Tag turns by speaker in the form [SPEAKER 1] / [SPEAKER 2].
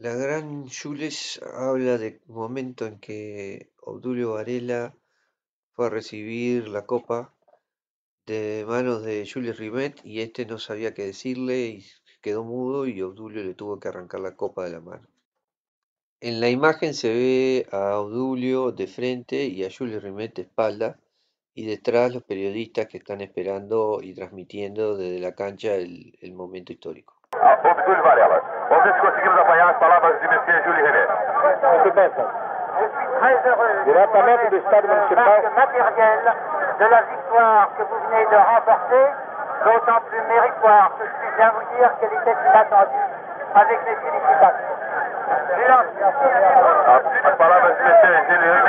[SPEAKER 1] La gran Jules habla del momento en que Obdulio Varela fue a recibir la copa de manos de Jules Rimet y este no sabía qué decirle y quedó mudo y Obdulio le tuvo que arrancar la copa de la mano. En la imagen se ve a Obdulio de frente y a Jules Rimet de espalda y detrás los periodistas que están esperando y transmitiendo desde la cancha el, el momento histórico.
[SPEAKER 2] Obdulio Varela. Vamos ver se conseguimos apanhar as palavras de Messias Júlio René.
[SPEAKER 3] Muito bem,
[SPEAKER 4] heureux
[SPEAKER 3] Diretamente do estádio municipal.
[SPEAKER 4] de la victoire que vous venez de remporter, d'autant plus méritoire que je puis bien vous dire qu'elle était inattendue avec mes félicitations.
[SPEAKER 2] As palavras de Messias Júlio René.